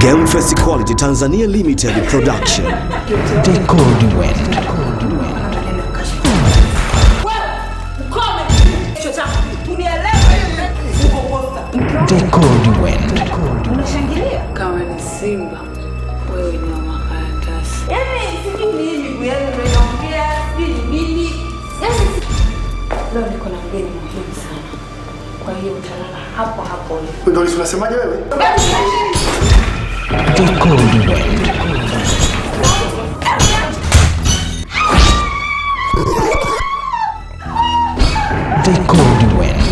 Game Face Quality Tanzania Limited Production. Wind. Decode Wind. Kama ni Simba, wewe ni wa makaratasi. Leo niko na mgeni muhimu sana, kwa hiyo utalala hapo hapo. Ndio unasemaje wewe? Decode Wind. Decode Wind.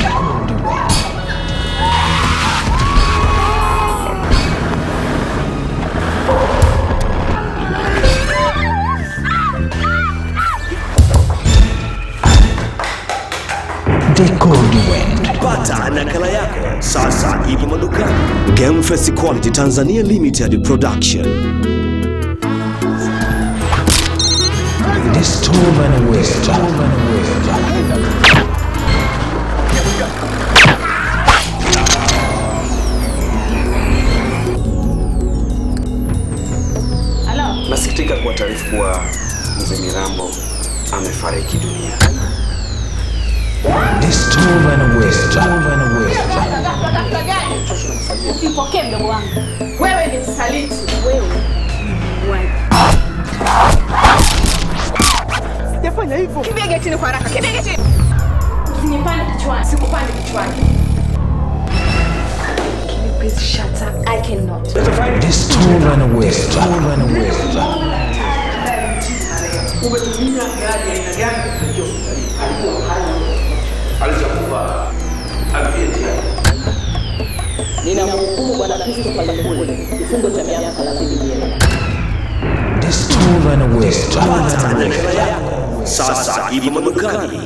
Decode Wind. Pata nakala yako sasa, ipo madukani. Game Face Quality Tanzania Limited Production. Distorman West. Nasikitika kuwa taarifu kuwa mzee Mirambo amefariki dunia. Usipokee mdogo wangu, wewe ni msaliti, wewe ni muuaji. Sijafanya hivyo. Kibege chini kwa haraka, kibege chini. Usinipande kichwani, sikupande kichwani. Can you please shut up? I cannot. Distorman West. Distorman West. Ninamhukumu Bwana Kristo Lukule kifungo cha miaka 30 jela. Nakala yako sasa, ipo madukani.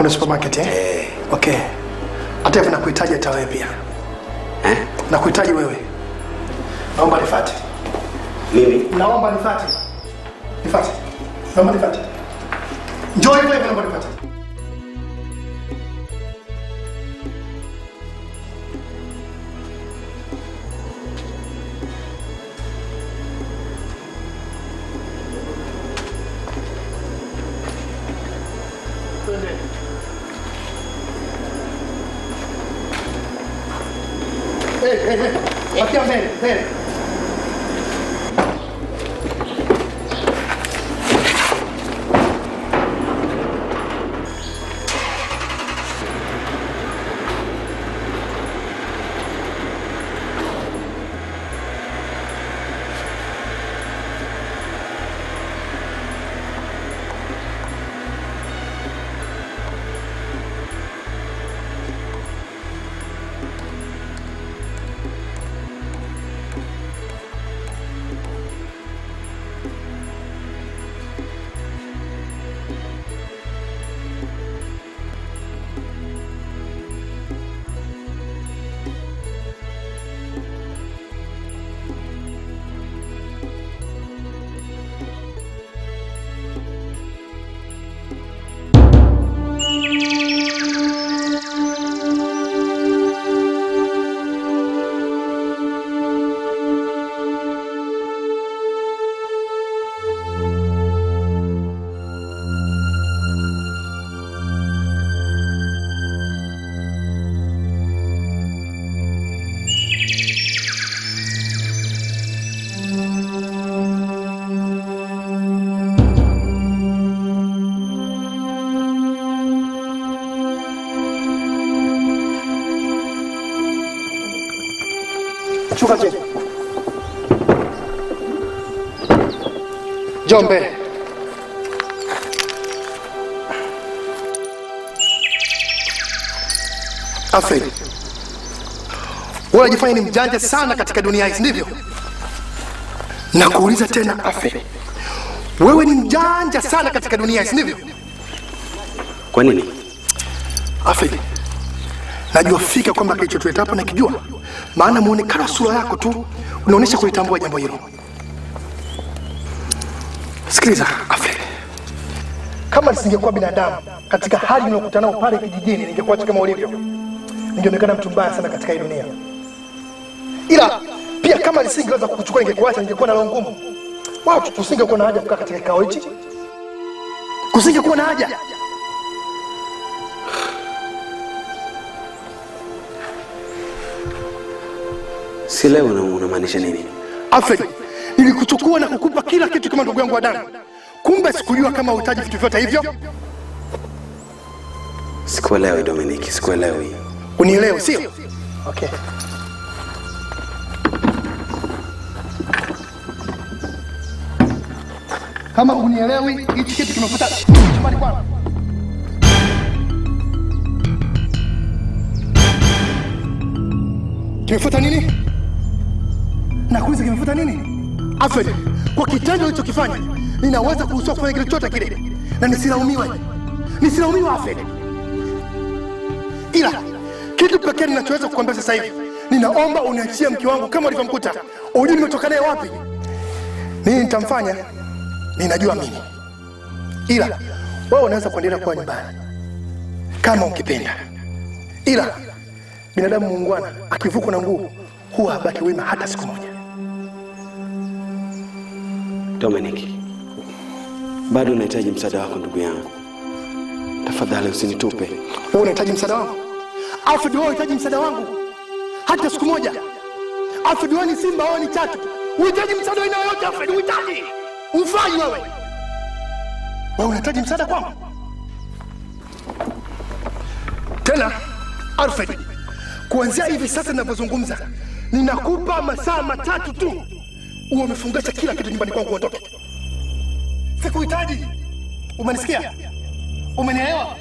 Amekwenda supermarket eh? Eh, Okay. Hata hivyo nakuhitaji hata wewe pia. eh? Nakuhitaji wewe. Naomba nifuate. Mimi Naomba nifuate. Nifuate. Naomba nifuate. Njoo hivyo hivyo Njoo mbele. Alfred. Wewe unajifanya ni mjanja sana katika dunia hii, ndivyo? ndivyo? Nakuuliza tena Alfred. Wewe ni mjanja sana katika dunia hii, si ndivyo? kwa nini? Alfred. Najua fika kwamba kilichotuleta hapa nakijua, maana muonekano wa sura yako tu unaonyesha kulitambua jambo hilo. Sikiliza Alfred, kama nisingekuwa binadamu katika hali niliyokutana nayo pale kijijini, ningekuwa kama ulivyo, ningeonekana mtu mbaya sana katika hii dunia. Ila pia kama nisingeweza kukuchukua, ningekuacha, ningekuwa na roho ngumu. Watu kusingekuwa na haja kukaa katika kikao hichi, kusingekuwa na haja Sielewi una- unamaanisha nini? Alfred, nilikuchukua na kukupa kila kitu kama ndugu yangu wa damu, kumbe sikujua kama uhitaji vitu vyote hivyo. Sikuelewi Dominic, sikuelewi. Unielewi sio? Okay. Kama unielewi, hichi kitu kimefuta chumbani kwangu. Kimefuta nini? Nakuuliza, kimefuta nini? Alfred, kwa kitendo ulichokifanya ninaweza kuruhusiwa kufanya kile chochote kile. Na nisilaumiwe, nisilaumiwe Alfred. Ila kitu pekee ninachoweza kukwambia sasa hivi, ninaomba uniachie mke wangu kama ulivyomkuta. Ujui nimetoka naye wapi, nini nitamfanya, ninajua mimi, ila wewe unaweza kuendelea kuwa nyumbani. Kama ukipenda, ila binadamu muungwana akivukwa na nguo huwa habaki wema hata siku moja. Dominic, bado nahitaji msaada wako ndugu yangu. Tafadhali usinitupe. Wewe unahitaji msaada wangu Alfred, wewe unahitaji msaada wangu hata siku moja. Alfred, wewe ni simba, wewe ni chatu, unahitaji msaada aina yoyote. Alfred, unahitaji ufai wewe, wewe unahitaji msaada kwangu tena. Alfred, kuanzia hivi sasa ninavyozungumza, ninakupa masaa matatu tu, uwe umefungasha kila kitu nyumbani kwangu, watoto. Sikuhitaji. Umenisikia? Umenielewa?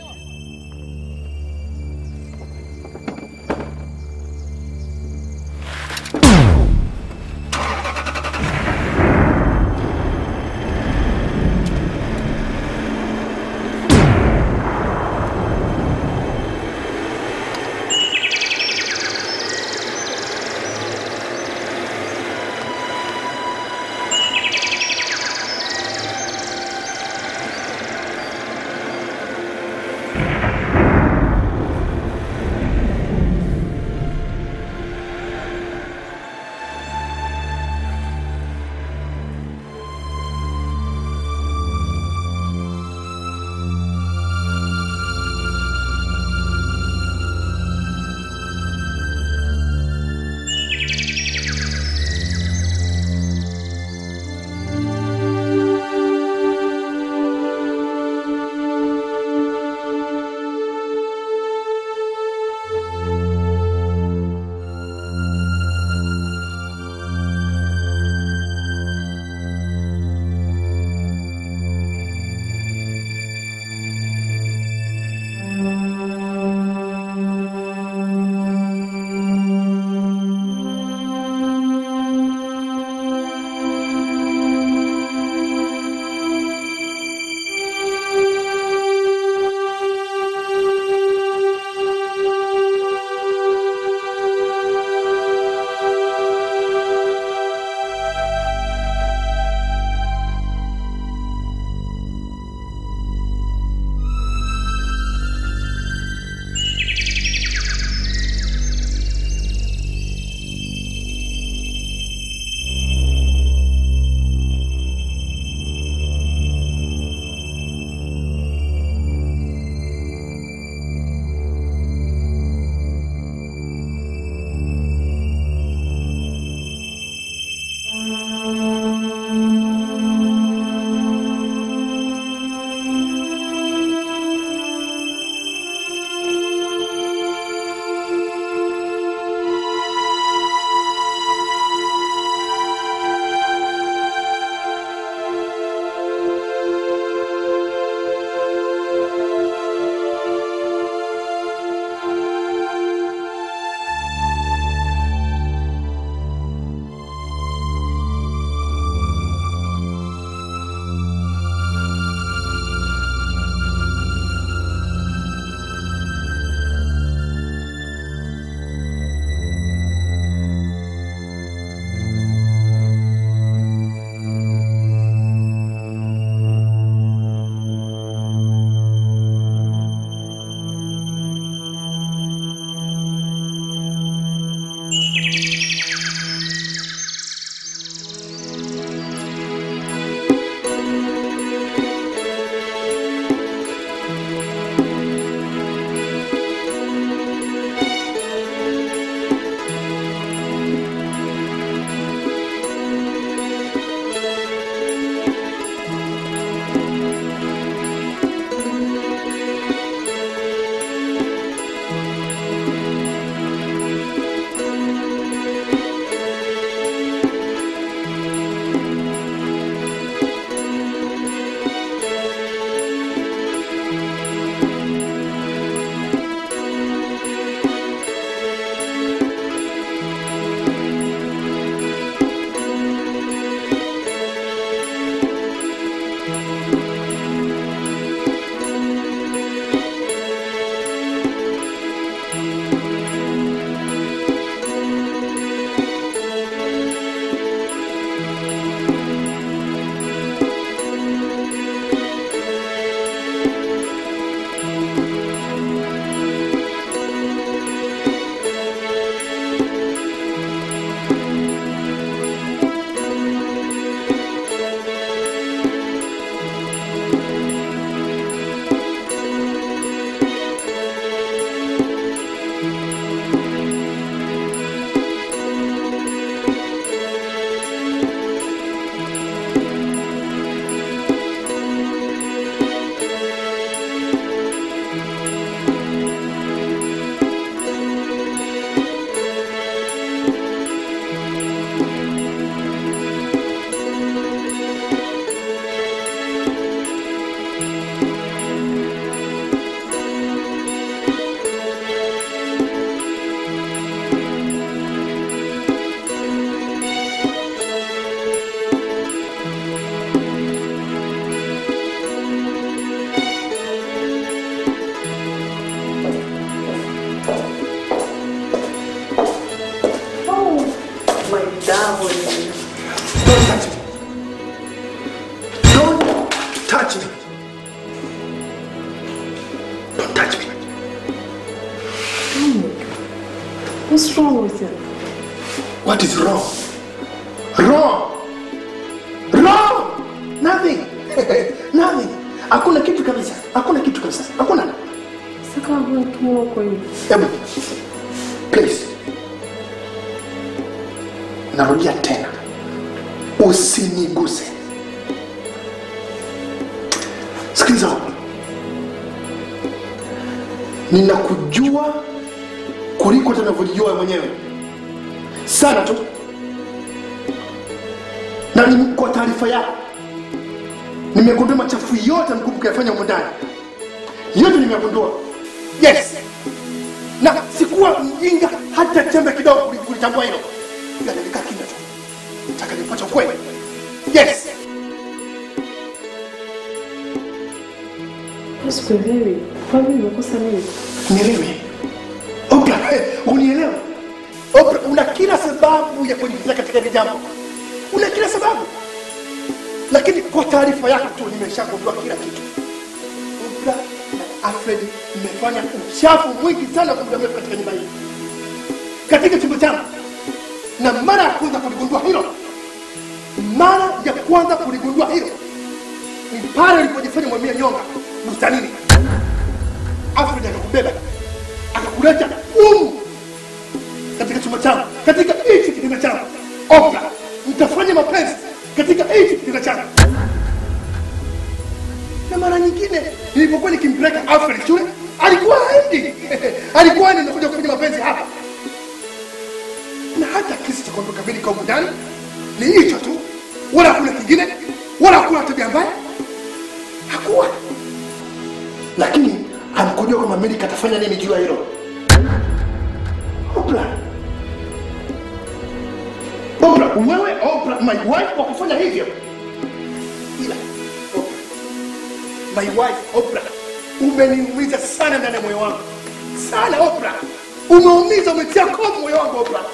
umeumiza, umetia kovu moyo wangu Oprah.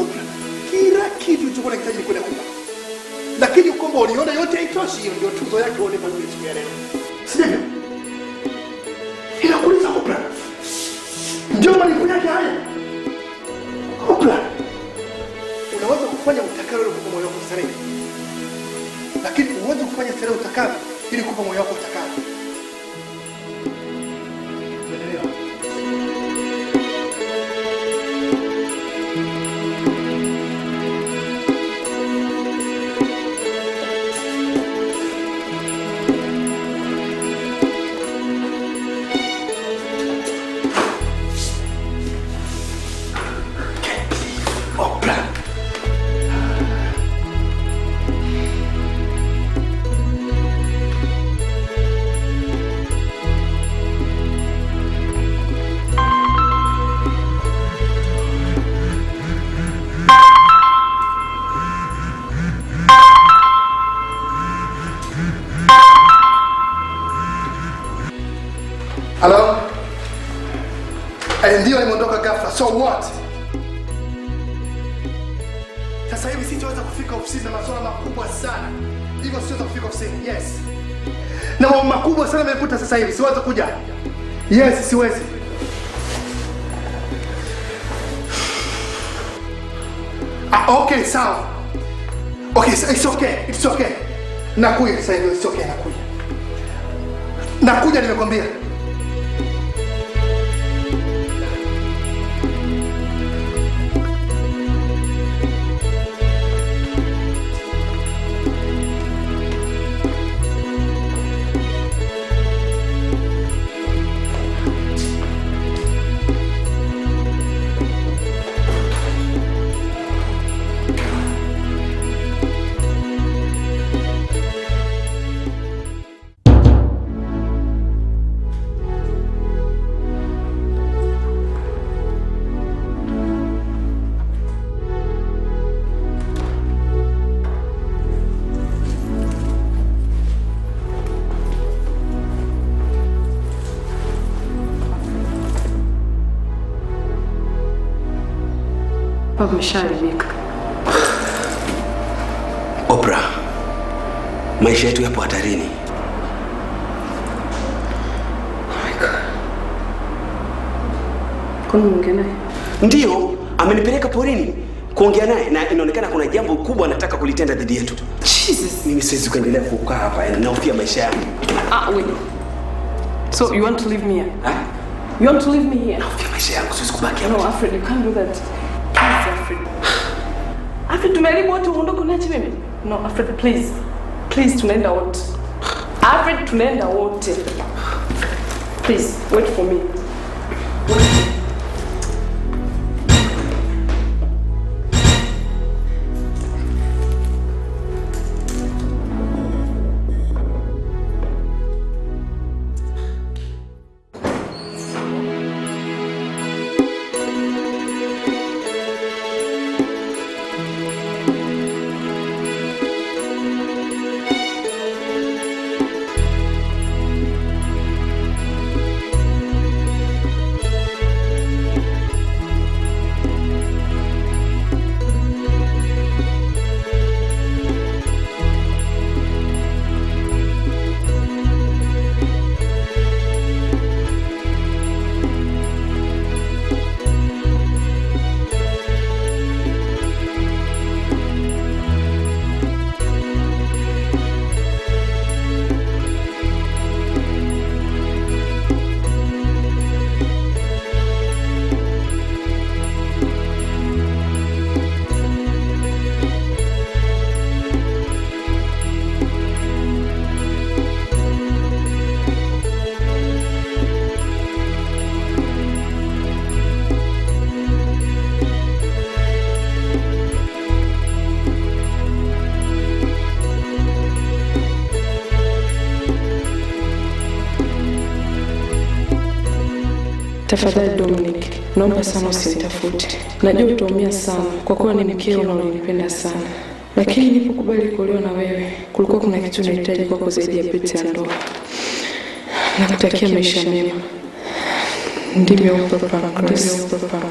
Oprah, kila kitu ulichokuwa unahitaji kwenda kupa, lakini ukomba uliona yote haitoshi. Hiyo ndio tuzo yake uone pale siku ya leo, si ndio? Inakuuliza Oprah, ndio malipo yake haya. Oprah, unaweza kufanya utakalo ili kupa moyo wako starehe, lakini uweze kufanya starehe utakalo ili kupa moyo wako utakalo So what? Sasa hivi sitaweza kufika ofisini na masuala makubwa sana. Hivyo siweza kufika ofisini. Yes. Na mambo makubwa sana yamekuta sasa hivi. Siwezi kuja. Yes, siwezi. Ah, okay, sawa. Okay, so it's okay. It's okay. Nakuja sasa hivi. It's okay, nakuja. Nakuja nimekwambia. Please. Please, tunaenda wote. Alfred, tunaenda wote. Please, wait for me. Tafadhali Dominic, naomba sana usinitafute. Najua utaumia sana kwa kuwa ni mkeo na ulinipenda sana, lakini nilipokubali kuolewa na wewe, kulikuwa kuna kitu nahitaji kwako zaidi ya pete ya ndoa. Nakutakia maisha mema. Ndimi Oprah Pancras. Oprah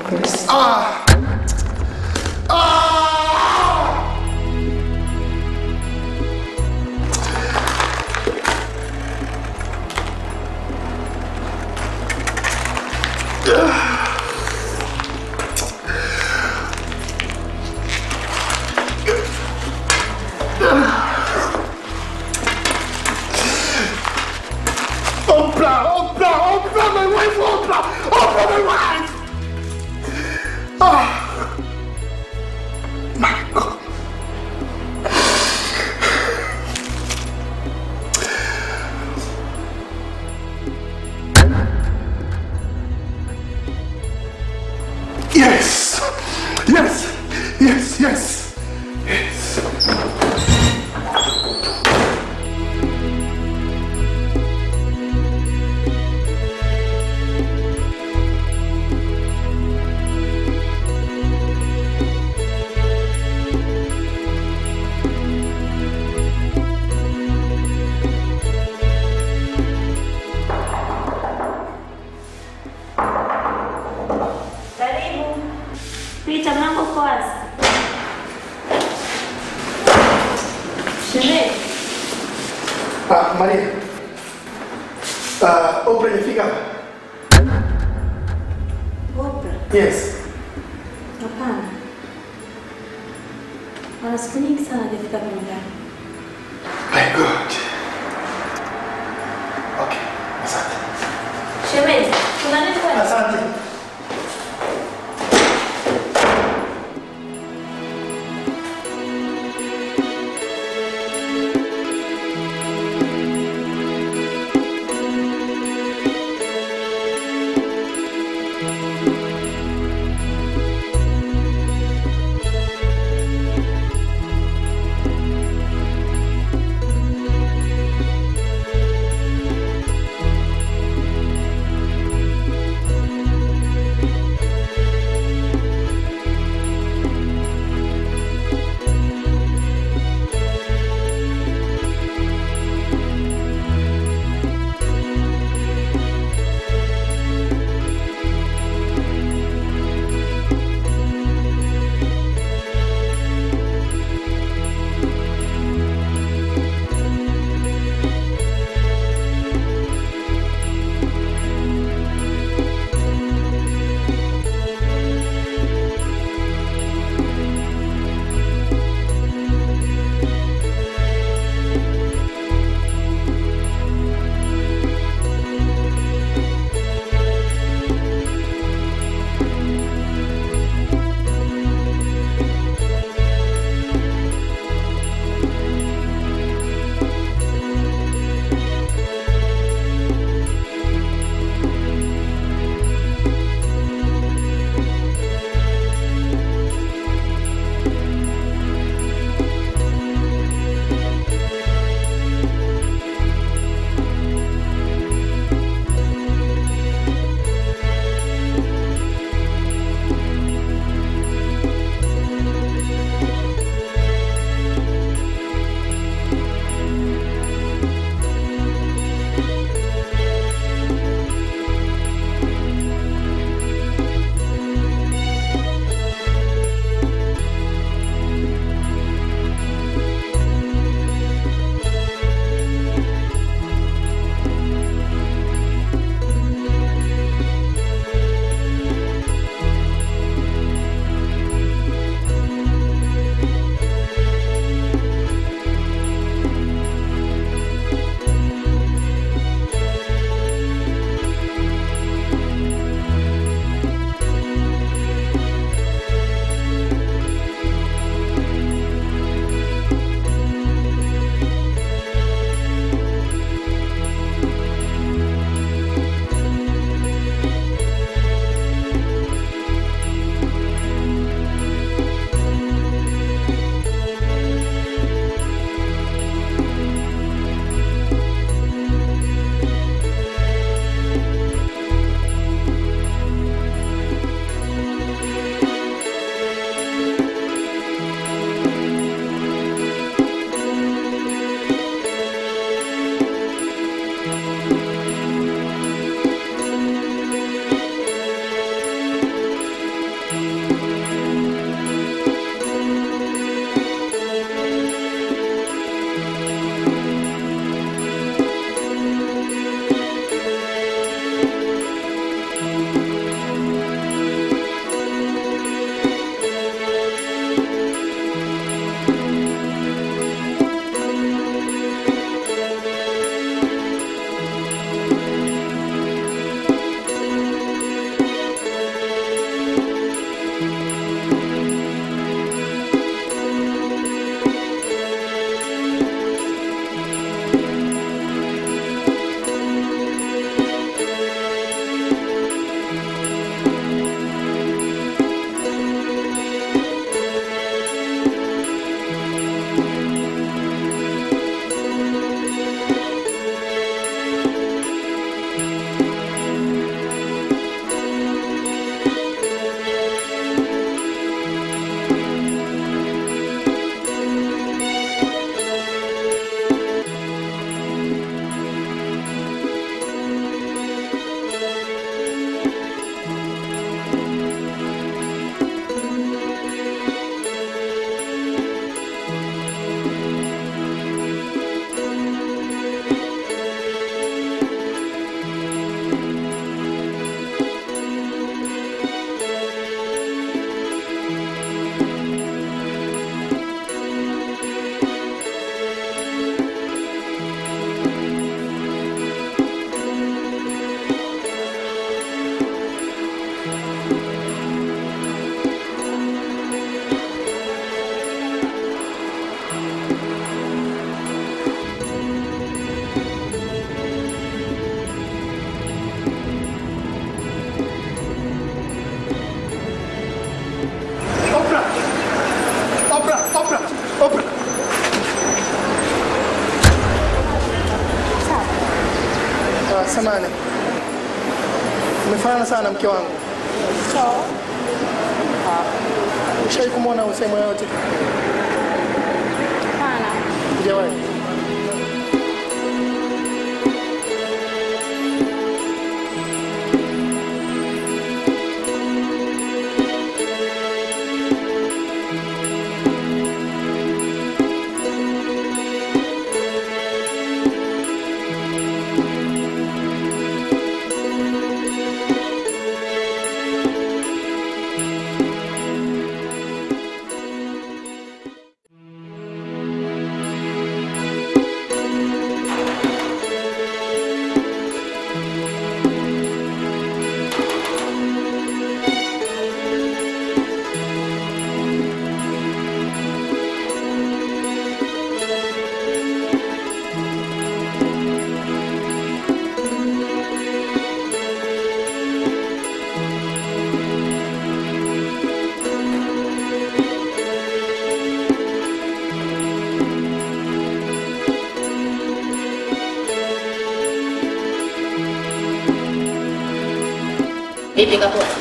Vipi kakua? Mzee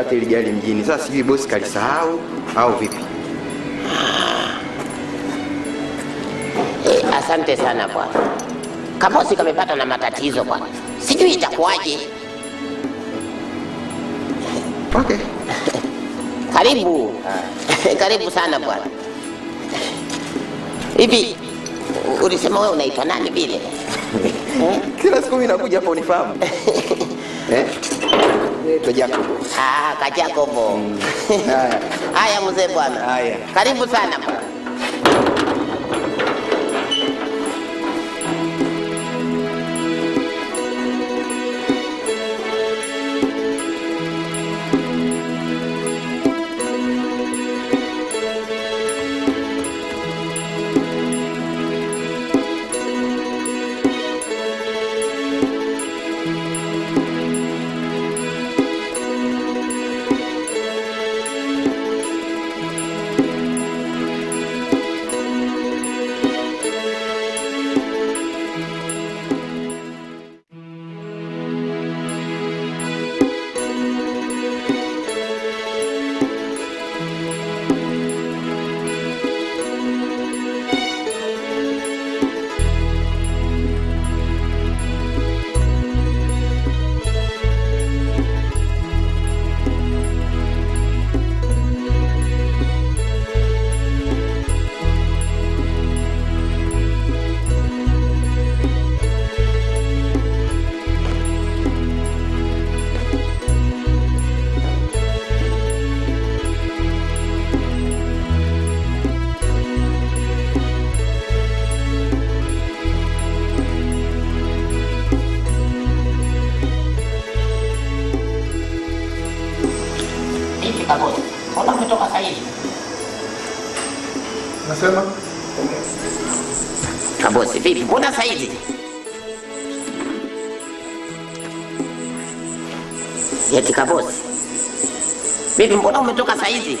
Nimepigiwa ile gari mjini. Sasa sijui bosi kalisahau au vipi. Eh, asante sana bwana. Kabosi kamepata na matatizo bwana, sijui itakuwaje. Okay. Karibu, karibu sana bwana. Hivi ulisema wewe unaitwa nani vile? Kila siku mimi nakuja hapa unifahamu. Eh? Naitwa Jacob. Ah, Kajakobo. Haya. Haya mzee bwana. Haya. Karibu sana bwana. Nasema Kabosi, vipi? Mbona saizi? yeti? kabosi, vipi? Mbona umetoka saizi?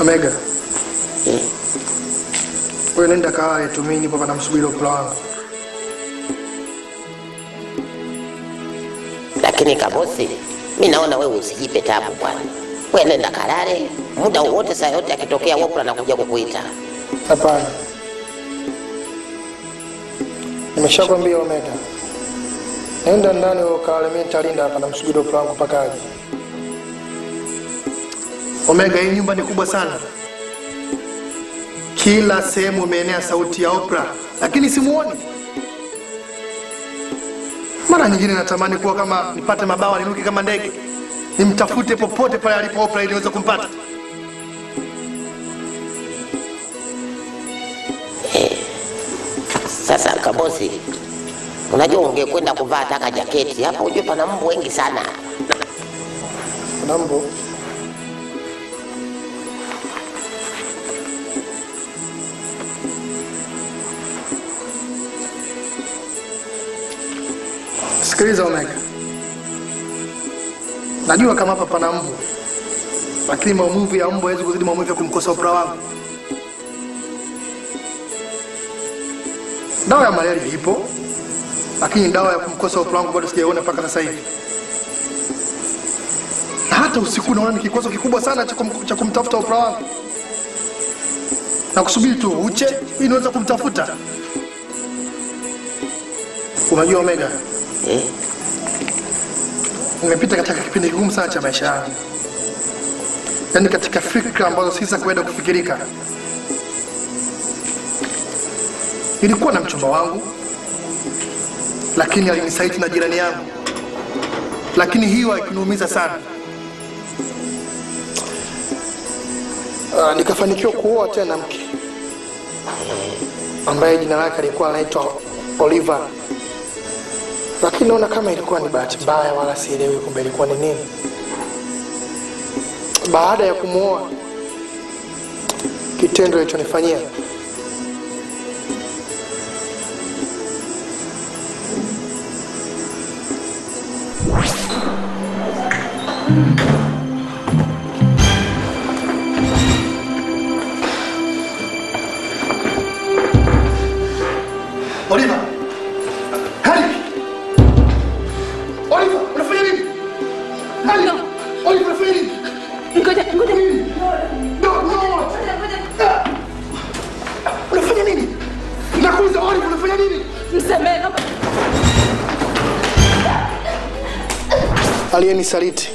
Omega, Eh, wewe nenda kae tu, mimi nipo pana msubiri ukula wangu. lakini kabosi, mi naona wewe usijipe tabu bwana. Wewe nenda kalale, muda wowote, saa yote akitokea Wopra na kuja kukuita. Hapana, nimeshakwambia Omega, nenda ndani wewe kalale, mimi nitalinda hapa na msubiri wangu mpaka aje. Omega, hii nyumba ni kubwa sana, kila sehemu imeenea sauti ya Oprah, lakini simuoni. Mara nyingine natamani kuwa kama nipate mabawa niruke kama ndege, nimtafute popote pale alipo opera ili niweze kumpata. Sasa kabosi, unajua ungekwenda kuvaa taka jaketi hapa, ujue pana mbu wengi sana. Kuna mbu Sikiliza Omega, najua kama hapa pana mbu, lakini maumivu ya mbu hawezi kuzidi maumivu ya kumkosa upra wangu. Dawa ya malaria ipo, lakini dawa ya kumkosa upra wangu bado sijaiona mpaka sasa hivi na hata usiku naona ni kikwazo kikubwa sana cha kumtafuta upra wangu na kusubiri tu uche ili niweze kumtafuta. Unajua Omega, Nimepita katika kipindi kigumu sana cha maisha yangu, yaani katika fikra ambazo si za kuenda kufikirika. Nilikuwa na mchumba wangu, lakini alinisaiti na jirani yangu, lakini hiyo haikuniumiza sana. Uh, nikafanikiwa kuoa tena mke ambaye jina lake alikuwa anaitwa Oliver, lakini naona kama ilikuwa ni bahati mbaya, wala sielewi kumbe ilikuwa ni nini. Baada ya kumwoa, kitendo ilichonifanyia Oliver! Aliyenisaliti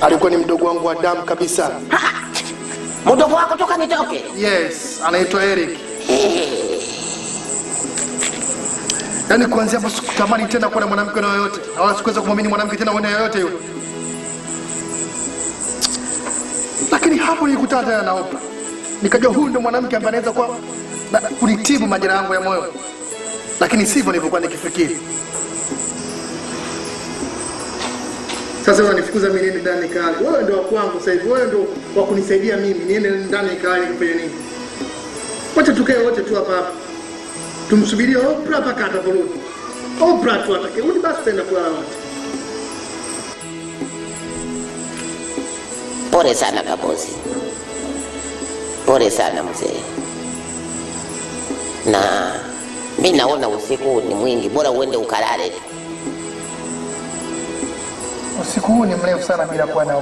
alikuwa ni mdogo wangu wa damu kabisa. mdogo wako toka nitoke. Yes, anaitwa Eric. Yaani kuanzia hapo sikutamani tena kuwa na mwanamke na yoyote, na wala sikuweza kumwamini mwanamke tena mwana yoyote yule. Lakini hapo nilikutana tena na opa nikajua huyu ndo mwanamke ambaye anaweza kuwa kunitibu majeraha yangu ya moyo, lakini sivyo nilivyokuwa nikifikiri. Sasa unanifukuza mimi niende ndani kale. Wewe ndio wa kwangu sasa hivi, wewe ndio wa kunisaidia mimi niende ndani kale kufanya nini? Wacha tukae wote tu hapa hapa, tumsubirie Oprah mpaka ataporudi. Oprah tu atakirudi, basi tutaenda kulala wote. Pole sana Kabozi, pole sana mzee, na mi naona usiku ni mwingi, bora uende ukalale tu. Usiku huu ni mrefu sana bila kuwa na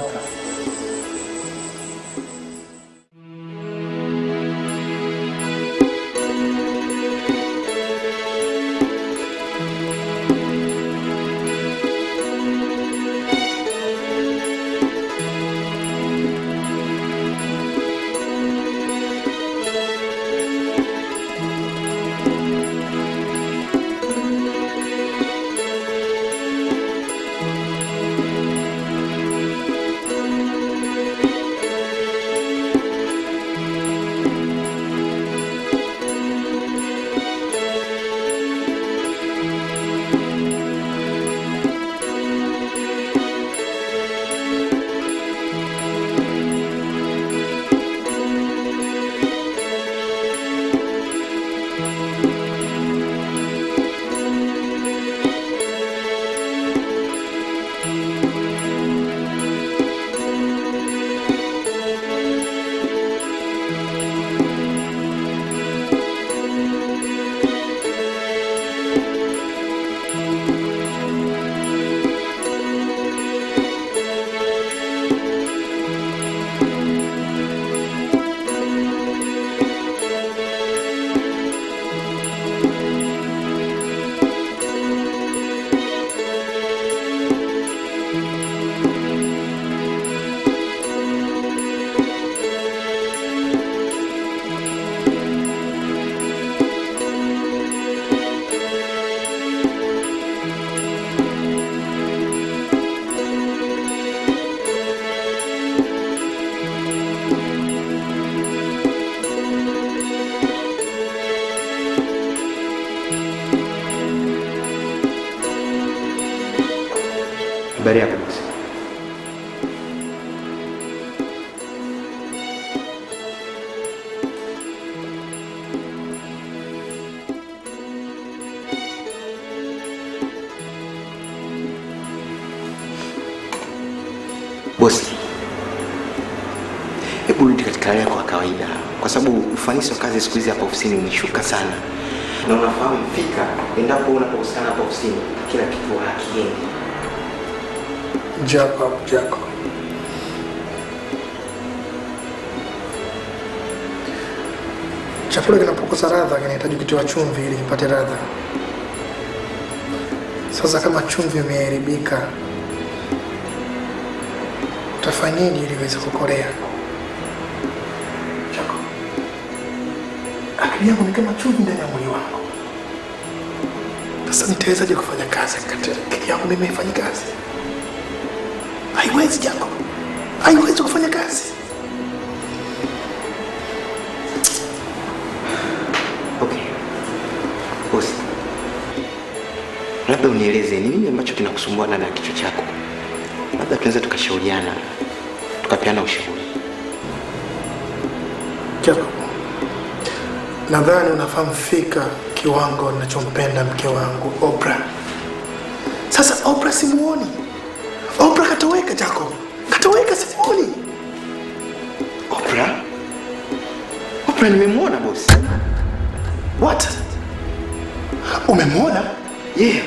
kazi siku hizi hapa ofisini umeshuka sana, na unafahamu fika, endapo unapohusiana hapa ofisini, kila kitu hakiendi. Jacob, Jacob. Chakula kinapokosa radha kinahitaji kutiwa chumvi ili kipate radha. Sasa kama chumvi imeharibika, utafanyaje ili iweze kukorea? Akili yangu ni kama chumvi ndani ya mwili wangu. Sasa nitawezaje kufanya kazi kati akili yangu mimi haifanyi kazi? Haiwezi Jacob, haiwezi kufanya kazi. Okay. Bosi, labda unieleze ni nini ambacho kinakusumbua ndani ya kichwa chako, labda tunaweza tukashauriana, tukapeana ushauri. Jacob, nadhani unafahamu fika kiwango nachompenda mke wangu Oprah. Sasa Oprah simuoni, Oprah katoweka. Jacob, katoweka, simuoni. Oprah? Oprah nimemwona bosi. What? Umemwona? Yeah.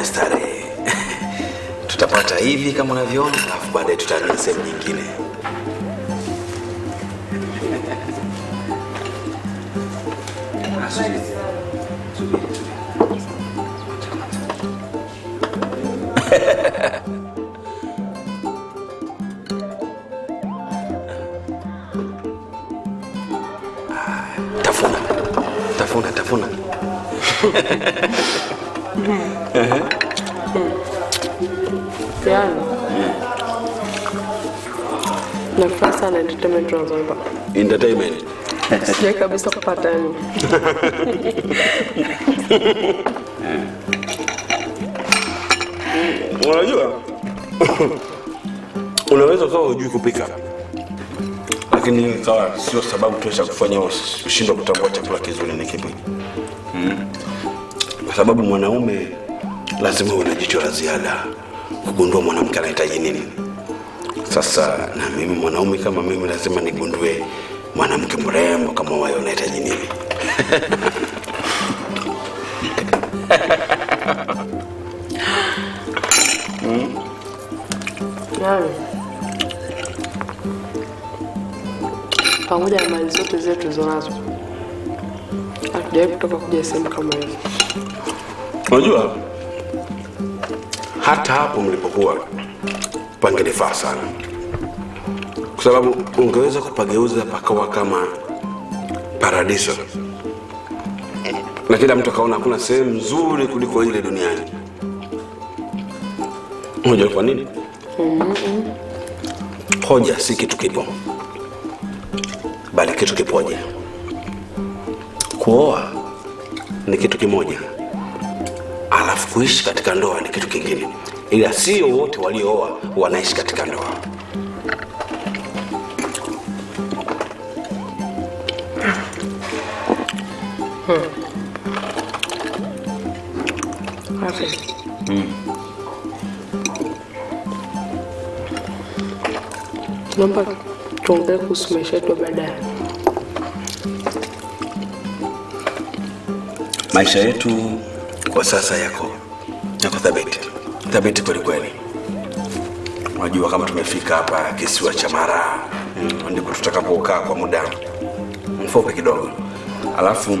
Ya starehe. Tutapata hivi kama unavyoona alafu baadaye tutaangalia sehemu nyingine sana entertainment entertainment? Sijai kabisa kupata yani. unajua unaweza ukawa ujui kupika. Lakini ikawa sio sababu tosha kufanya ushindwa kutambua chakula kizuri ni kipi. Mm. kwa sababu mwanaume lazima uwe na jicho la ziada kugundua mwanamke anahitaji nini sasa na mimi mwanaume kama mimi lazima nigundue mwanamke mrembo kama wewe unahitaji nini Yaani. Pamoja na mali zote zetu tulizonazo. Hatujawahi kutoka kuja sehemu kama hizi. unajua hata hapo mlipokuwa pangenifaa sana. Kwa sababu ungeweza kupageuza pakawa kama paradiso. Na kila mtu akaona hakuna sehemu nzuri kuliko ile duniani. Unajua kwa nini? Hoja si kitu kipo bali kitu kipoja kuoa ni kitu kimoja alafu kuishi katika ndoa ni kitu kingine ila sio wote waliooa wanaishi katika ndoa Rafi. Naomba tuongee kuhusu maisha yetu baadaye. maisha yetu kwa sasa yako yako thabiti thabiti kwelikweli unajua kama tumefika hapa kisiwa cha mara mm, ndipo tutakapokaa kwa muda mfupi kidogo. Alafu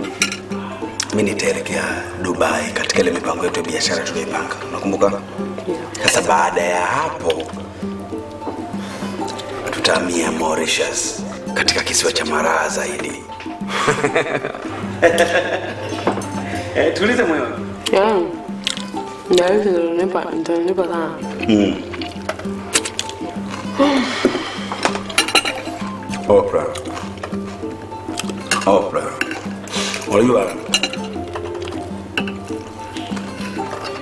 mi nitaelekea dubai katika ile mipango yetu ya biashara tuliyoipanga, unakumbuka? Sasa baada ya hapo tutahamia mauritius katika kisiwa cha maraa zaidi. Eh, tulize moyo. Yaani. Ndio hizi ndio nipa ndio nipa sana. Mm. Oprah. Oprah. Unajua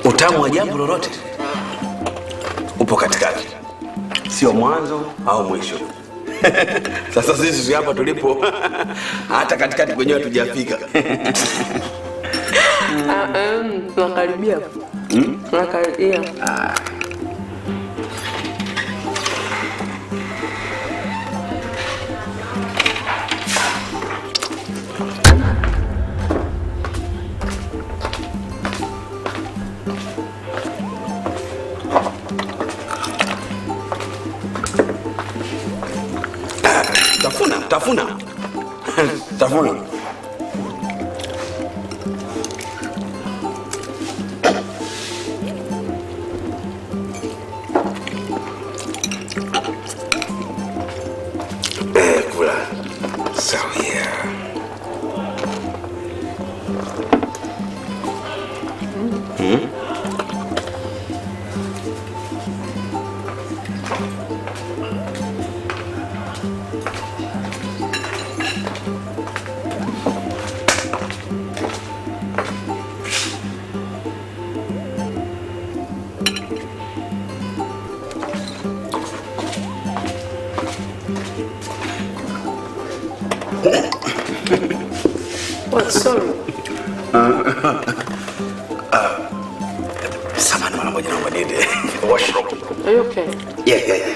utamu wa jambo lolote upo katikati, sio mwanzo au mwisho. Sasa sisi hapa tulipo hata katikati kwenyewe hatujafika. Ah, em, tunakaribia. Tunakaribia. tafuna What, sorry. samani mara moja naomba niende washroom Are you okay? yeah, yeah, yeah.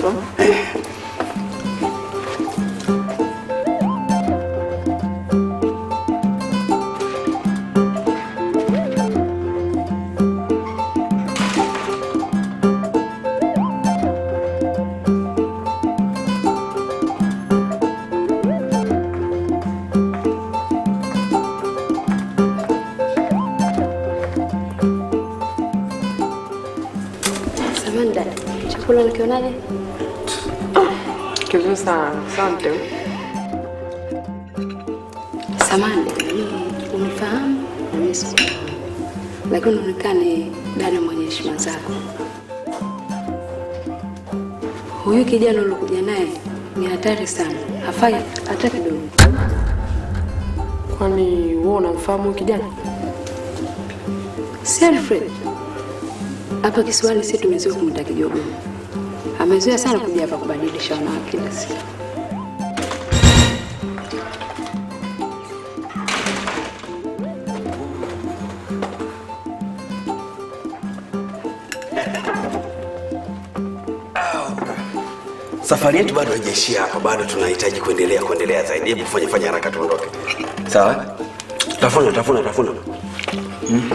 Samahani Asante. Samani, mimi sikufahamu, lakini unaonekana dada mwenye heshima zako. Huyu kijana uliokuja naye ni hatari sana, hafai hata kidogo. Kwani wewe unamfahamu kijana? Si Alfred hapa kisiwani, si tumezoea kumwita kijogo. Amezoea sana kuja hapa kubadilisha wanawake kila siku. Safari yetu bado haijaishia hapa bado tunahitaji kuendelea kuendelea zaidi. Hebu fanya fanya haraka tuondoke. Sawa? Tafuna tafuna tafuna. Hmm?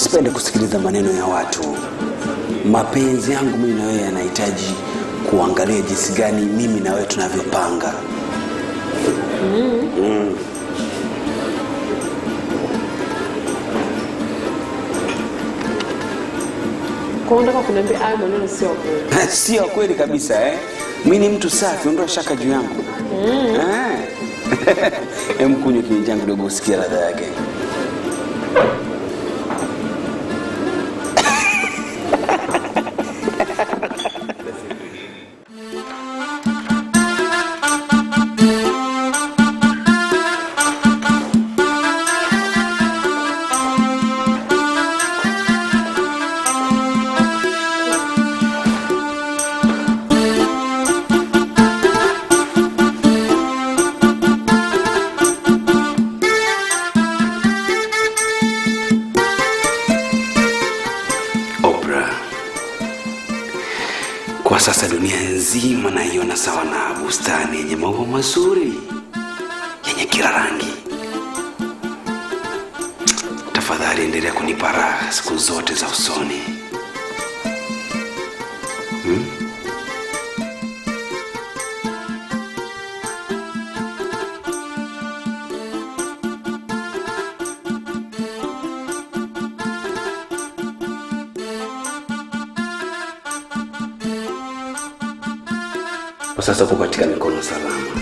Usipende kusikiliza maneno ya watu. Mapenzi yangu mimi na wewe yanahitaji kuangalia jinsi gani mimi na wewe tunavyopanga. Mm. Maneno sio kweli? kabisa eh? mi ni mtu safi ondoa shaka juu yangu Eh. hem kunywa kinywa changu kidogo usikia ladha yake Kwa sasa uko katika mikono salama,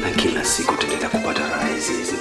na kila siku utaendelea kupata raha hizi hizi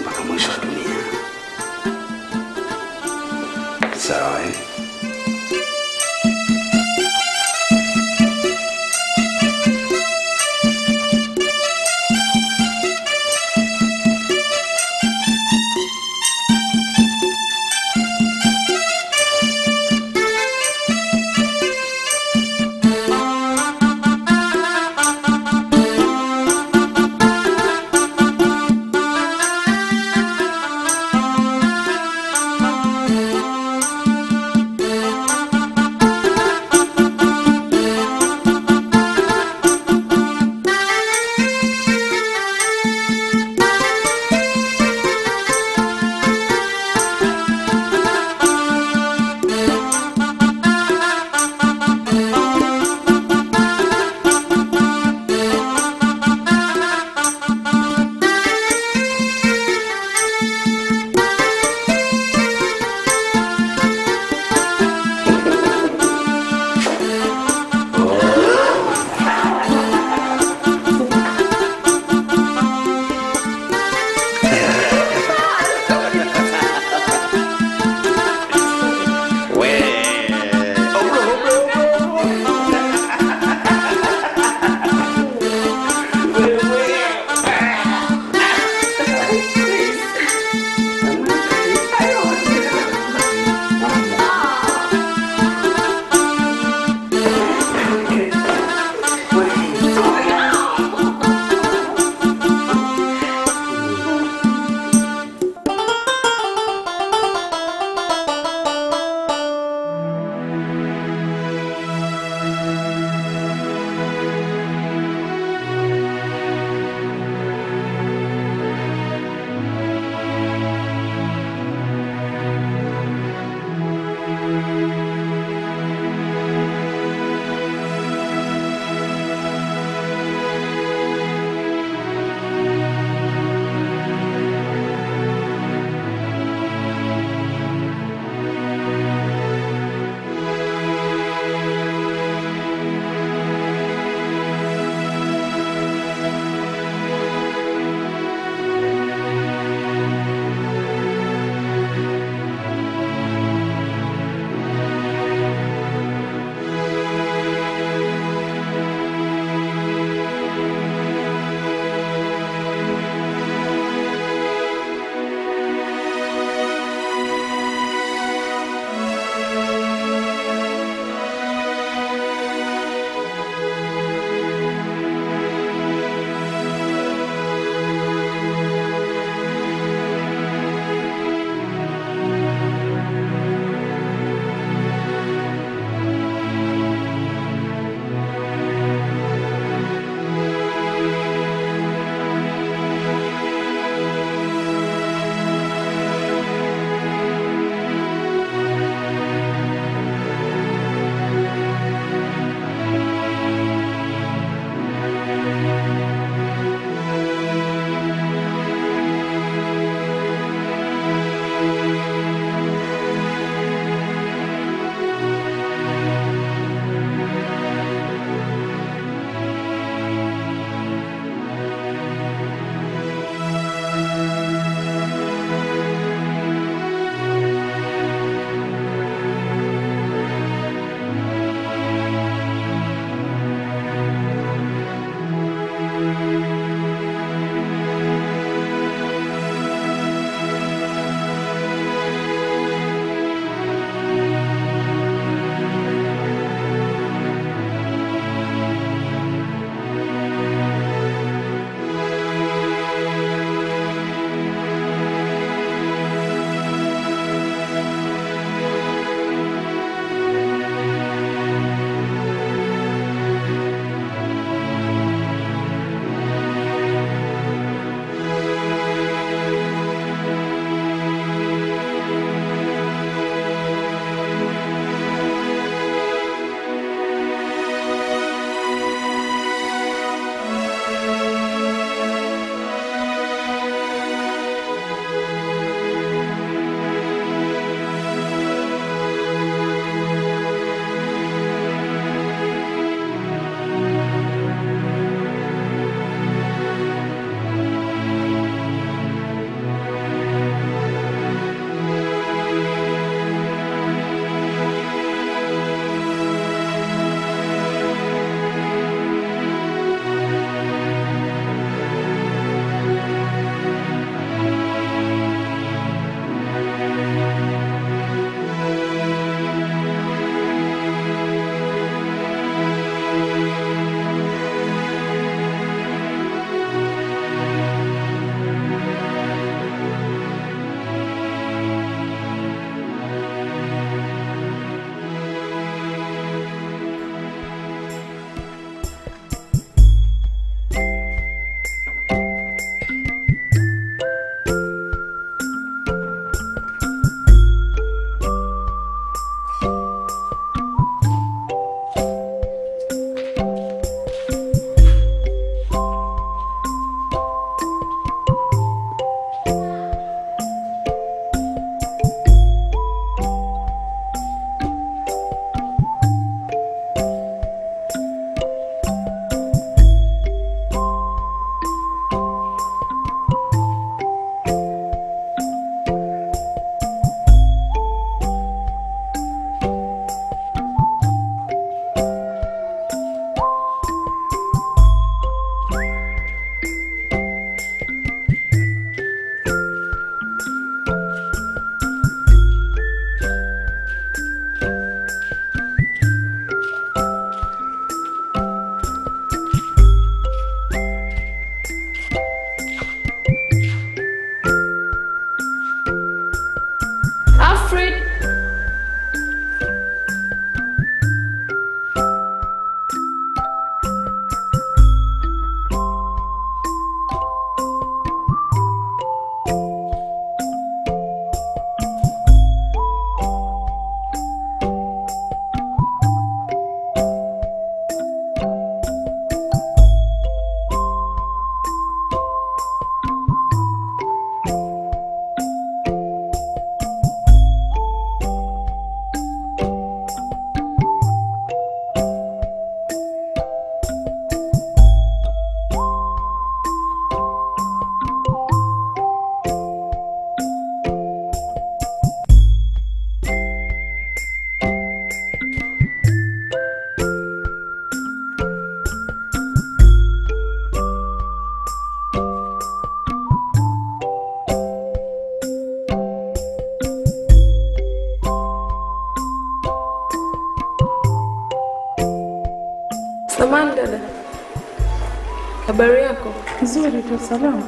Tu, salama.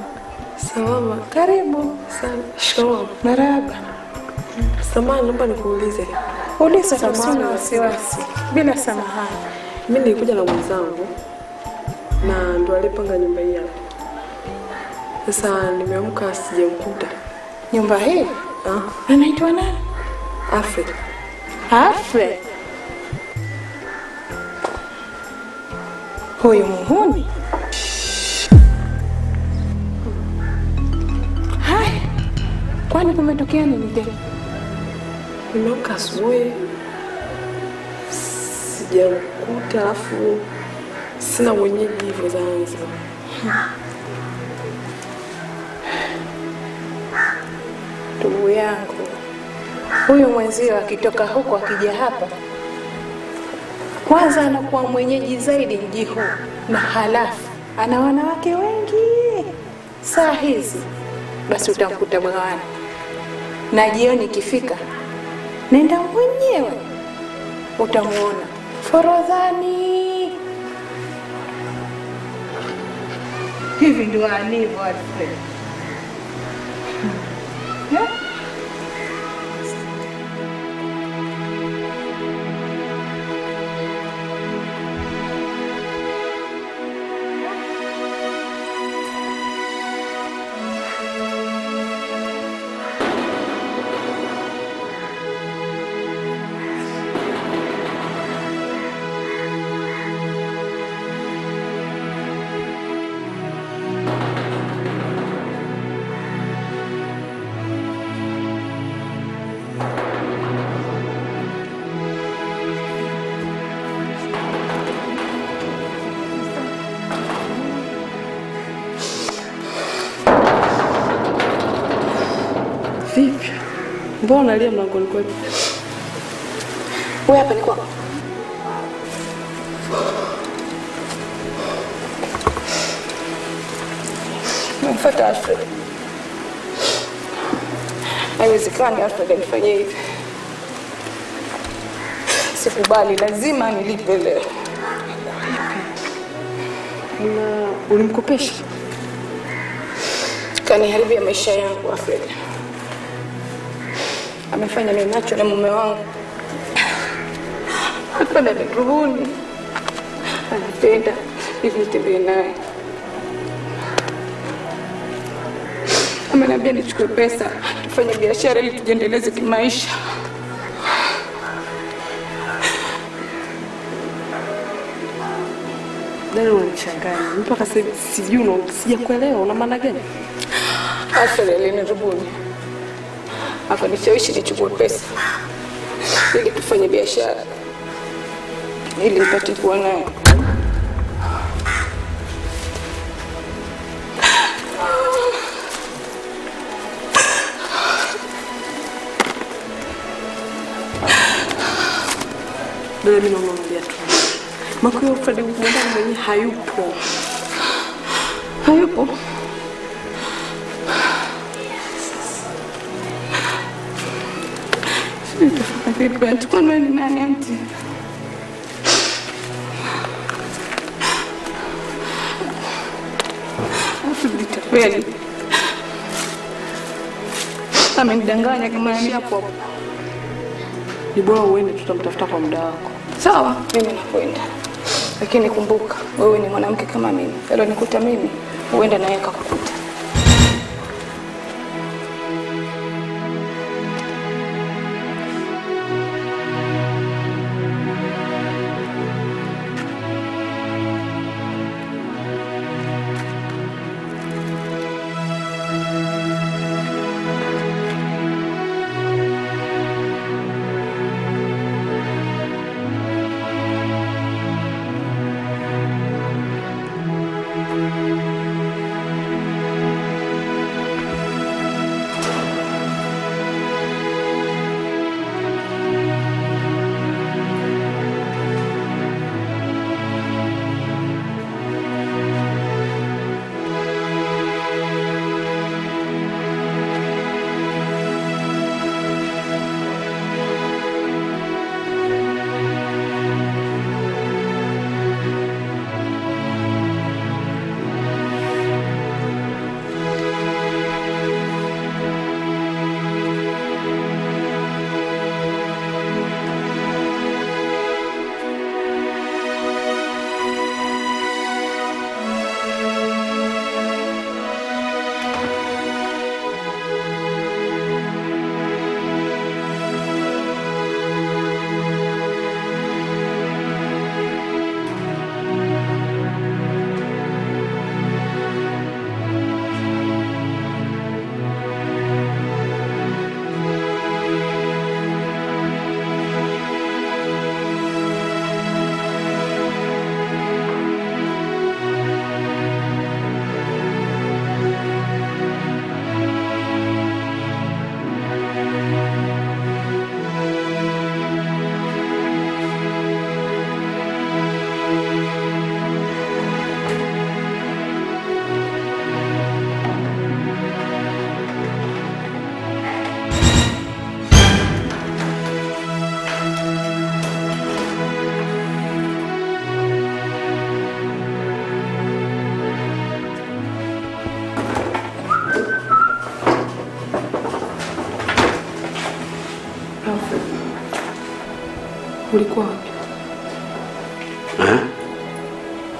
Salama. Karibu. Sana. Shikamoo. Marahaba. Samahani, naomba nikuulize. Uliza tu, Samahani. sina wasiwasi. Bila samahani. Mimi nilikuja na mwenzangu na ndo alipanga nyumba hii hapa. Sasa nimeamka sijamkuta. Nyumba hii Ah, anaitwa nani? Alfred. Alfred. Huyu muhuni. Kwani kumetokea nini tena? Nimeamka asubuhi sijamkuta, alafu sina mwenyeji hivyo Zanzibar. Ndugu yangu, huyu mwenzio akitoka huko akija hapa, kwanza anakuwa mwenyeji zaidi mji huu, na halafu ana wanawake wengi saa hizi, basi utamkuta bwawani, na jioni ikifika, nenda mwenyewe utamuona Forodhani. Hivi ndio alivyo Mbona unalia mlangoni kwetu? Wewe hapa ni kwako. Mfuata Alfred. Haiwezekani Alfred anifanyie hivi. Sikubali, lazima nilipe leo. Na ulimkopesha? Kaniharibia maisha yangu Alfred. Amefanya ninacho na mume wangu. Hapana, nikuhuni Anapenda hivi nitembee naye. Ameniambia nichukue pesa tufanye biashara ili tujiendeleze kimaisha. Dada unanichanganya. Mpaka sasa sijui sijakuelewa una maana gani? Alfred alinirubuni akanishawishi nichukue pesa ili tufanye biashara ili nipate kuwa naye. Dada mimi naomba mwambie tu. Mako ya Fred mwandani mwenyewe hayupo. Hayupo. Nitapeli. Amenidanganya kama hapo. Ni bora uende tutamtafuta kwa muda wako. Sawa, mimi nakwenda, lakini kumbuka, wewe ni mwanamke kama mimi. Alionikuta mimi, huenda naye akakukuta.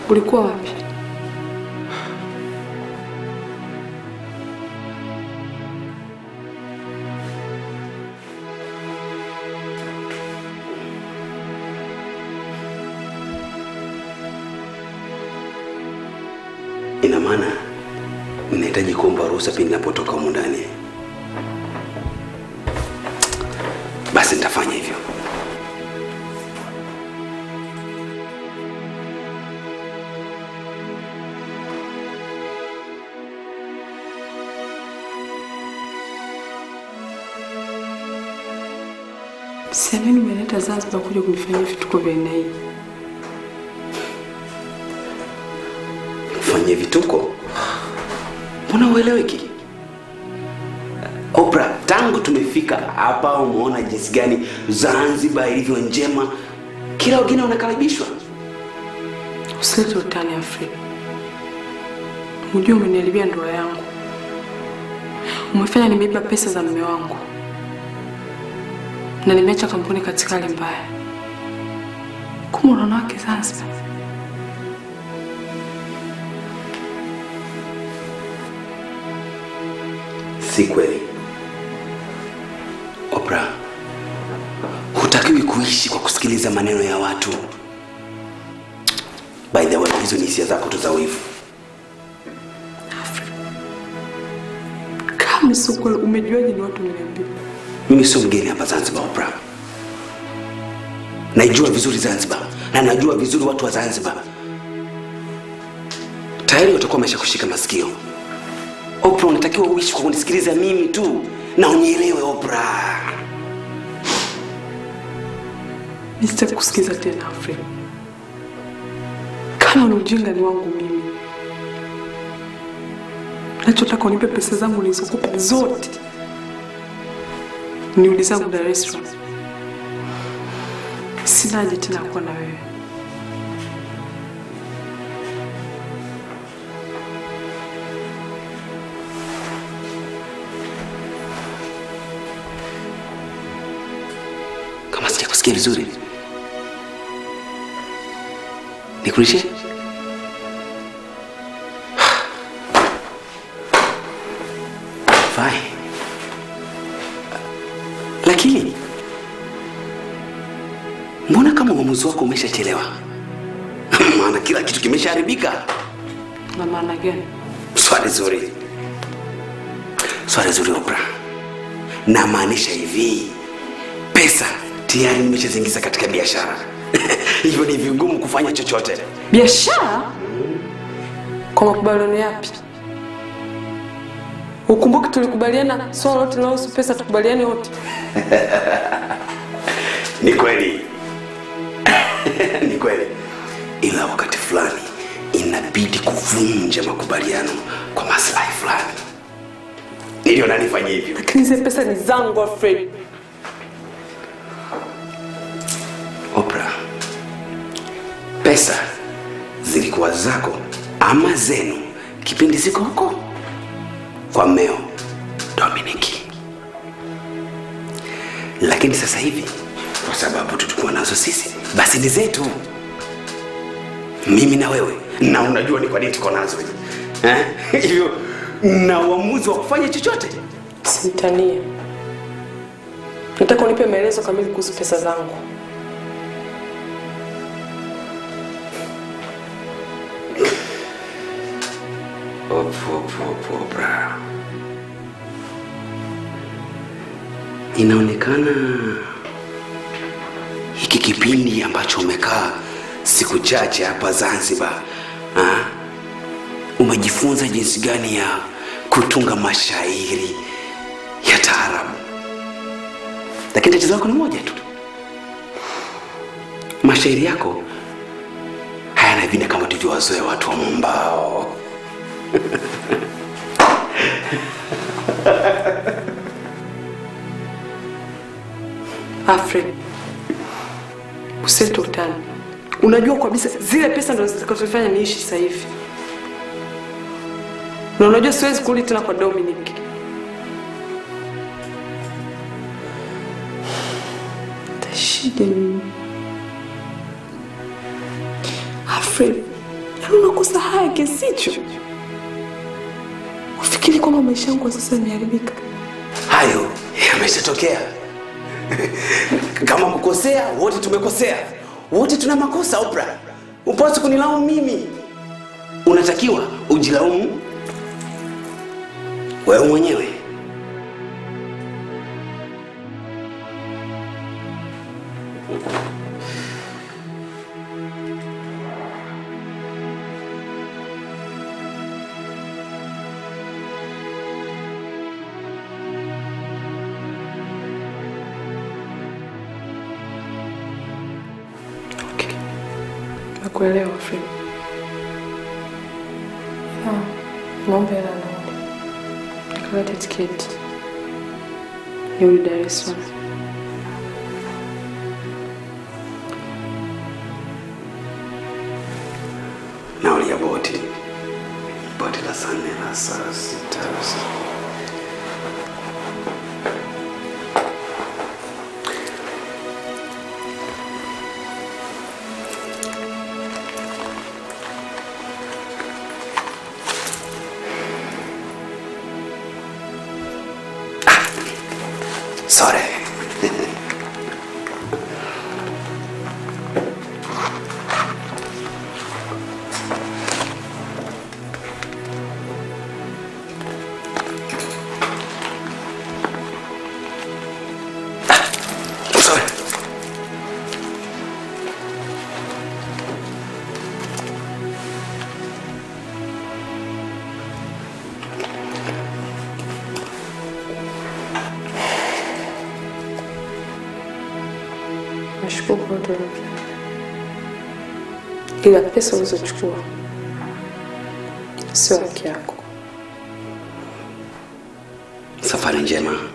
Ulikuwa wapi? Ina maana ninahitaji kuomba ruhusa pindi ninapotoka humu ndani. Basi nitafanya hivyo. Siamini umeleta Zanzibar kuja kunifanyia vituko vya aina hii. Fanyie vituko? Mbona ueleweki? Oprah, tangu tumefika hapa umeona jinsi gani Zanzibar ilivyo njema, kila wageni wanakaribishwa. Usilete utani Afri. Unajua umeniharibia ndoa yangu. Umefanya nimeiba pesa za mume wangu na nimeacha kampuni katika hali mbaya. Kumbe unaona wanawake Zanzibar. Si kweli Oprah, hutakiwi kuishi kwa kusikiliza maneno ya watu. By the way, hizo ni hisia zako tu za wivu. Kama si kweli, umejuaje ni watu wameniambia? Mimi sio mgeni hapa Zanzibar, Oprah. Naijua vizuri Zanzibar na najua vizuri watu wa Zanzibar. Tayari utakuwa umesha kushika masikio. Oprah, unatakiwa uishi kwa kunisikiliza mimi tu na unielewe Oprah. Mimi kusikiza tena Afri. Kama ni ujinga ni wangu mimi. Nachotaka unipe pesa zangu nilizokupa zote, niudi zangu Dar. Sina haja tena kuwa na wewe. Kama sijakusikia vizuri, nikurudishie? Uamuzi wako umeshachelewa? Maana kila kitu kimeshaharibika. Na maana gani? Swali zuri, swali zuri Oprah. Namaanisha hivi, pesa tayari nimeshaziingiza katika biashara hivyo ni vigumu kufanya chochote. Biashara? Kwa makubaliano yapi? Ukumbuke tulikubaliana swala lote linahusu pesa tukubaliane wote. Ni kweli, ni kweli, ila wakati fulani inabidi kuvunja makubaliano kwa maslahi fulani. Niliona nifanye hivyo. Lakini zile pesa ni zangu Alfred. Oprah, pesa zilikuwa zako ama zenu kipindi ziko huko kwa meo Dominiki, lakini sasa hivi kwa sababu tulikuwa nazo sisi, basi ni zetu, mimi na wewe, na unajua ni kwa nini tuko nazo eh? hivyo na uamuzi wa kufanya chochote. Simtanie. Nataka unipe maelezo kamili kuhusu pesa zangu. Op, op, op, Oprah. Inaonekana kipindi ambacho umekaa siku chache hapa Zanzibar ha? umejifunza jinsi gani ya kutunga mashairi ya taarabu, lakini tatizo lako ni moja tu, mashairi yako hayana vina kama tulivyowazoea watu wa mwambao. Alfred, useto utani. Unajua kabisa zile pesa ndo zitakazofanya niishi sasa hivi, na unajua siwezi kurudi tena kwa Dominic. Tashida nini? Alfred, yaani unakosa haya kiasi hicho? Ufikiri kwamba maisha yangu kwa sasa yameharibika? Hayo yameshatokea kama kukosea, wote tumekosea, wote tuna makosa. Oprah, upasi kunilaumu mimi, unatakiwa ujilaumu wewe mwenyewe. You're the es one. kila pesa ulizochukua sio haki yako. Safari njema.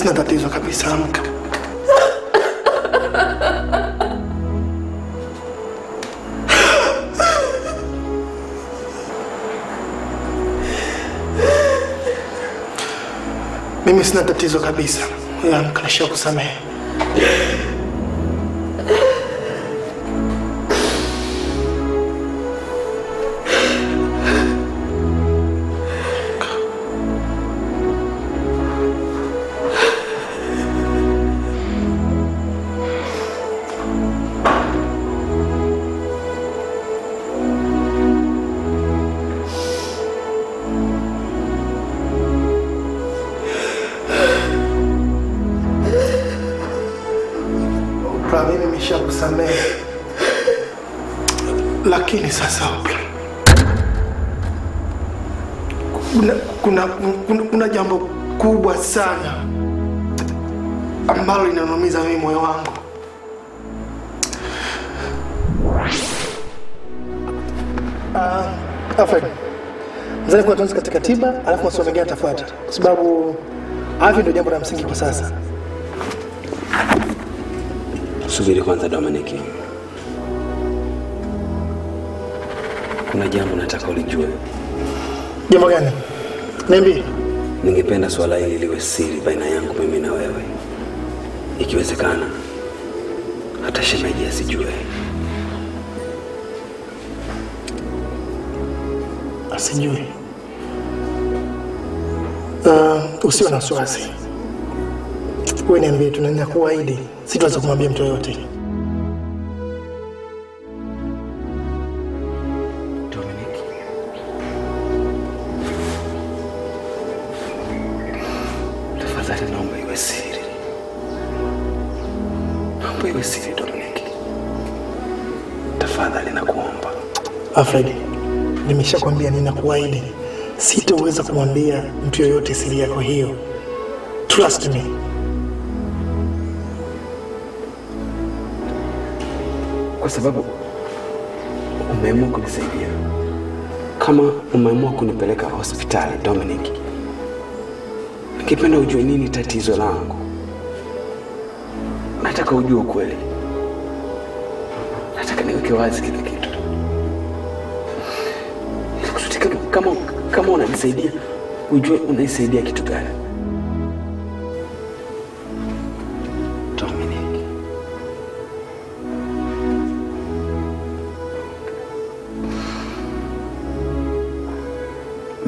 Sina tatizo kabisa, amka. Mimi sina tatizo kabisa. Amka, nishakusamehe. Mzani kuna tuanze katika tiba, alafu masuala mengine yatafuata, kwa sababu afya ndio jambo la msingi kwa sasa. Subiri kwanza Dominic, kuna jambo nataka ulijue. Jambo gani? Niambie. Ningependa swala hili liwe siri baina yangu mimi na wewe, ikiwezekana hata shemeji asijue. Asijui. Uh, usiwe na wasiwasi. Wewe niambie tunaenda kuahidi, sitaweza kumwambia mtu yoyote. Alfred, nimeshakwambia ninakuahidi sitaweza kumwambia mtu yoyote siri yako hiyo. Trust me. kwa sababu umeamua kunisaidia. Kama umeamua kunipeleka hospitali Dominic, ningependa ujue nini tatizo langu. Nataka ujue ukweli, nataka niweke wazi kila kitu, kama, kama ujue unaisaidia kitu gani.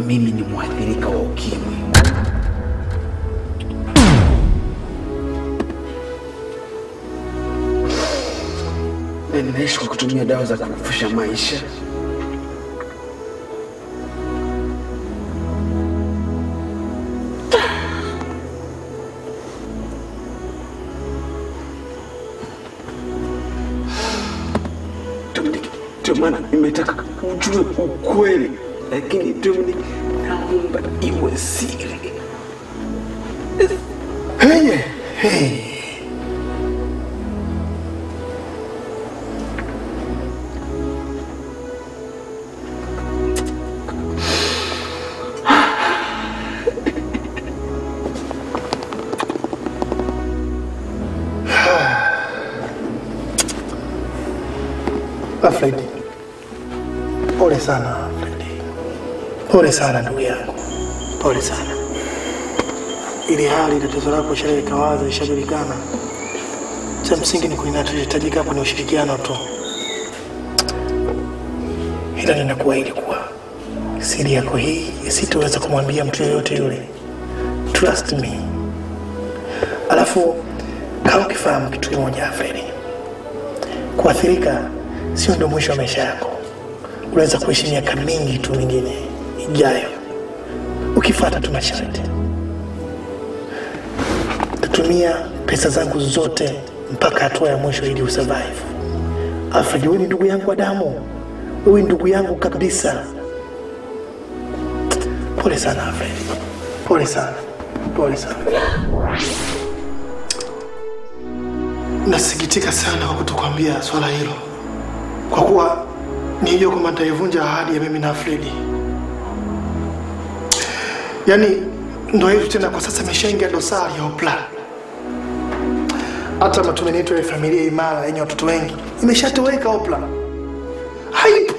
Mimi ni mwathirika wa ukimwi. Na ninaishi kwa kutumia dawa za kufusha maisha. Nimetaka ujue ukweli, lakini Dominic, naomba iwe siri. Hey, hey. Sana Fredi, pole sana ndugu yangu, pole sana. Ili hali tatizo lako wazi, ishajulikana. Cha msingi ni kuinachohitajika hapo ni ushirikiano tu, ila ninakuahidi kuwa siri yako hii sitoweza kumwambia mtu yoyote yule. Trust me. Alafu kama ukifahamu kitu kimoja Fredi, kuathirika sio ndio mwisho wa maisha yako. Unaweza kuishi miaka mingi tu mingine ijayo ukifata tu masharti. Tatumia pesa zangu zote mpaka hatua ya mwisho ili usurvive. Alfred, wewe ni ndugu yangu wa damu, wewe ndugu yangu kabisa. Pole sana Alfred, pole sana, pole sana. Nasikitika sana kwa kutokwambia swala hilo, kuwa kwamba nitaivunja ahadi ya mimi na Fredi. Yaani ndo hivi tena kwa sasa imeshaingia dosari ya opla. Hata matumaini yetu ya familia imara yenye watoto wengi imeshatoweka. Opla haipo,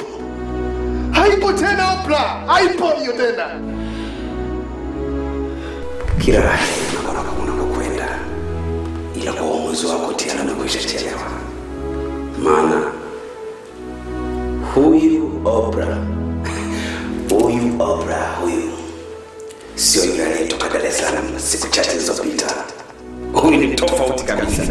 haipo tena. Opla haipo hiyo tena. Kila unakokwenda, ila kwa uamuzi wako tena umekwisha huyu Oprah, huyu Oprah huyu. Sio yule aliyetoka Dar es Salaam siku chache zilizopita. Huyu ni tofauti kabisa,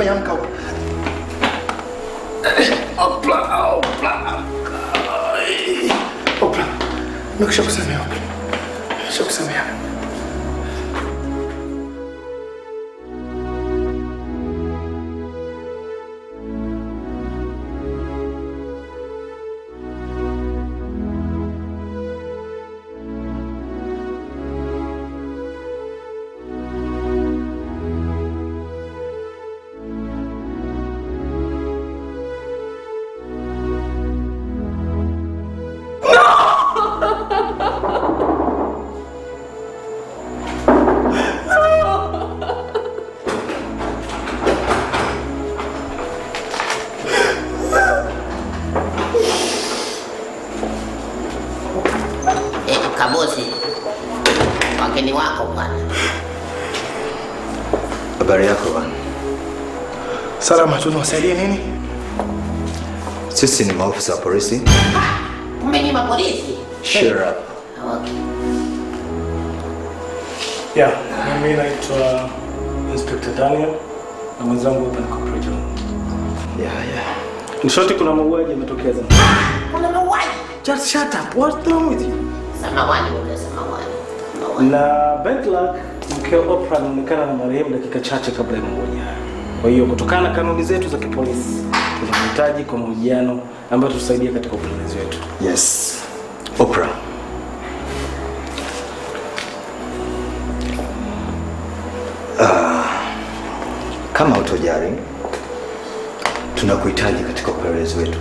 Oprah, nishakusamehe, amka Oprah. Oprah, Oprah. Oprah, nimekushakusamehe Salama, tunawasaidie nini? Sisi ni maafisa wa polisi. Kumbe ni mapolisi. Shut up. Okay. Yeah, mimi naitwa Inspector Daniel na mwenzangu hapa ni Corporal John. Yeah, yeah. Nishoti kuna mauaji yametokea Zanzibar. Kuna mauaji. Just shut up. What's wrong with you? Samawani samawani. Na Bentlak mkeo Oprah anaonekana na marehemu dakika chache kabla ya mauaji hayo. Kwa hiyo kutokana na kanuni zetu za kipolisi tunahitaji kwa mahojiano ambayo tusaidia katika upelelezi wetu. Yes. Oprah. Uh, kama utojari tunakuhitaji katika upelelezi wetu.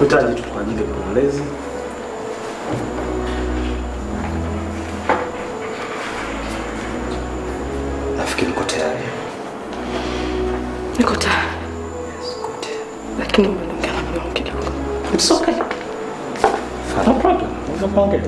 Nakuhitaji tu kwa ajili ya upelelezi. Nafikiri uko tayari. Niko tayari. Lakini na mdomo kidogo. It's okay. No problem.